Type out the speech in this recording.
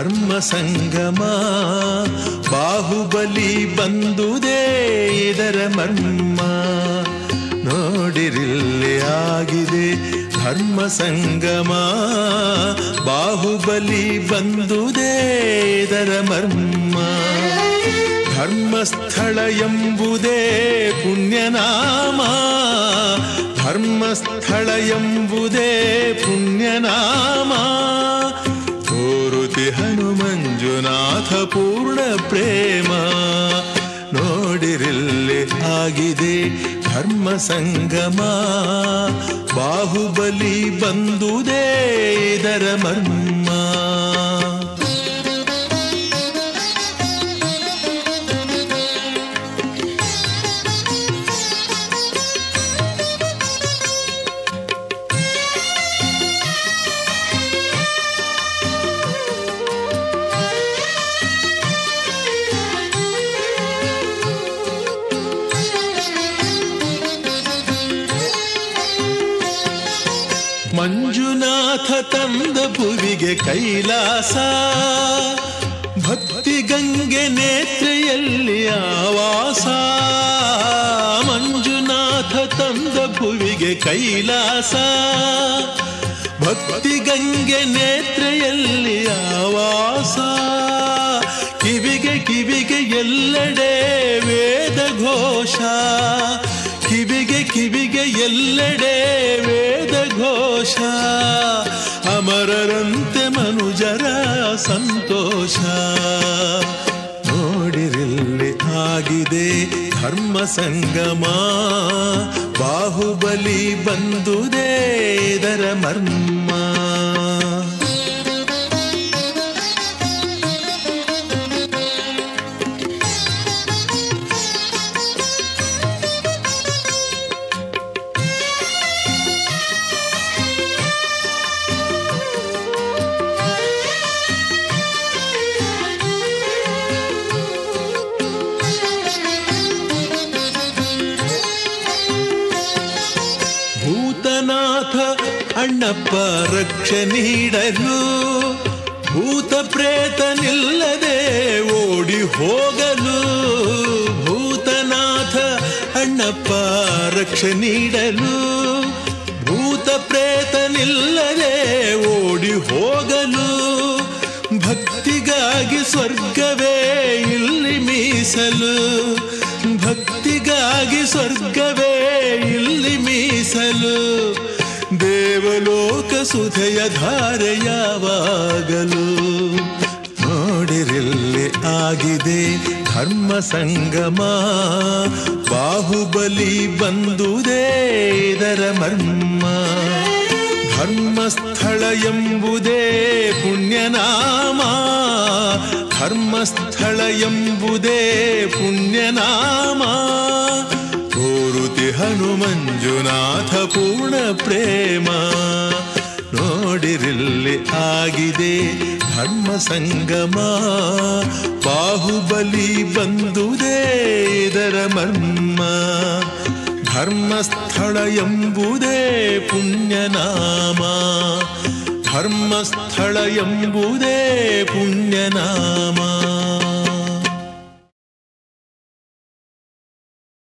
ಧರ್ಮ ಸಂಗಮ, ಬಾಹುಬಲಿ ಬಂದುದೇ ಇದರ ಮರ್ಮ. ನೋಡಿರಿಲ್ಲಿ ಆಗಿದೆ ಧರ್ಮ ಸಂಗಮ, ಬಾಹುಬಲಿ ಬಂದುದೇ ಇದರ ಮರ್ಮ. ಧರ್ಮಸ್ಥಳ ಎಂಬುದೇ ಪುಣ್ಯನಾಮ ಧರ್ಮಸ್ಥಳ ಎಂಬುದೇ ಪುಣ್ಯನಾಮ. ತೋರುತಿ ಹನುಮಂಜುನಾಥ ಪೂರ್ಣ ಪ್ರೇಮ. ನೋಡಿರಿಲ್ಲಿ ಆಗಿದೆ ಧರ್ಮ ಸಂಗಮ. ಬಾಹುಬಲಿ ಬಂದುದೇ ಇದರ ಮರ್ಮ. ಮಂಜುನಾಥ ತಂದ ಭುವಿಗೆ ಕೈಲಾಸ, ಭಕ್ತಿ ಗಂಗೆ ನೇತ್ರೆಯಲ್ಲಿ ಆವಾಸ. ಮಂಜುನಾಥ ತಂದ ಭುವಿಗೆ ಕೈಲಾಸ, ಭಕ್ತಿ ಗಂಗೆ ನೇತ್ರೆಯಲ್ಲಿ ಆವಾಸ. ಕಿವಿಗೆ ಕಿವಿಗೆ ಎಲ್ಲೆಡೆ ವೇದ ಘೋಷ ಕಿವಿಗೆ ಕಿವಿಗೆ ಎಲ್ಲೆಡೆ ಘೋಷ ಅಮರರಂತೆ ಮನುಜರ ಸಂತೋಷ. ನೋಡಿರಿಲ್ಲಿ ಆಗಿದೆ ಧರ್ಮ ಸಂಗಮ. ಬಾಹುಬಲಿ ಬಂದುದೇ ಇದರ ಮರ್ಮ. ಅಣ್ಣಪ್ಪ ರಕ್ಷೆ ನೀಡಲು ಭೂತ ಪ್ರೇತ ನಿಲ್ಲದೆ ಓಡಿ ಹೋಗಲು ಭೂತನಾಥ ಅಣ್ಣಪ್ಪ ರಕ್ಷೆ ನೀಡಲು ಭೂತ ಪ್ರೇತ ನಿಲ್ಲದೆ ಓಡಿ ಹೋಗಲು ಭಕ್ತಿಗಾಗಿ ಸ್ವರ್ಗವೇ ಇಲ್ಲಿ ಮೀಸಲು ಭಕ್ತಿಗಾಗಿ ಸ್ವರ್ಗವೇ ಇಲ್ಲಿ ಮೀಸಲು ಸುಧೆಯ ಧಾರೆ ಯಾವಾಗಲೂ ಆಗಿದೆ ಧರ್ಮ ಸಂಗಮ. ಬಾಹುಬಲಿ ಬಂದುದೇ ಇದರ ಮರ್ಮ. ಧರ್ಮಸ್ಥಳ ಎಂಬುದೇ ಪುಣ್ಯನಾಮ. ಧರ್ಮಸ್ಥಳ ಎಂಬುದೇ ಪುಣ್ಯನಾಮ. ತೋರುತಿ ಹನುಮಂಜುನಾಥ ಪೂರ್ಣ ಪ್ರೇಮ. ನೋಡಿರಿಲ್ಲಿ ಆಗಿದೆ ಧರ್ಮ ಸಂಗಮ. ಬಾಹುಬಲಿ ಬಂದುದೇ ಇದರ ಮರ್ಮ. ಧರ್ಮಸ್ಥಳ ಎಂಬುದೇ ಪುಣ್ಯನಾಮ. ಧರ್ಮಸ್ಥಳ ಎಂಬುದೇ ಪುಣ್ಯನಾಮ.